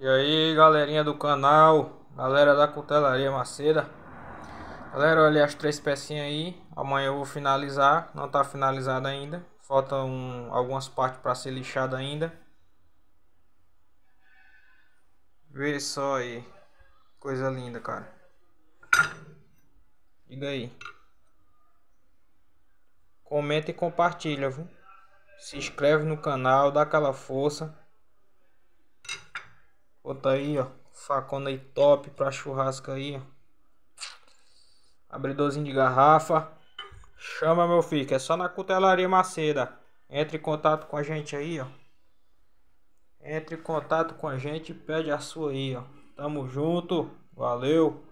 E aí galerinha do canal, galera da Cutelaria Maceda Galera, olha as três pecinhas aí. Amanhã eu vou finalizar, não tá finalizado ainda. Faltam algumas partes para ser lixado ainda. Vê só aí. Coisa linda, cara. Diga aí. Comenta e compartilha, viu? Se inscreve no canal, dá aquela força Outra aí, ó. Facona aí top pra churrasco aí, ó. Abridorzinho de garrafa. Chama, meu filho, é só na cutelaria Maceda. Entre em contato com a gente aí, ó. Entre em contato com a gente e pede a sua aí, ó. Tamo junto. Valeu.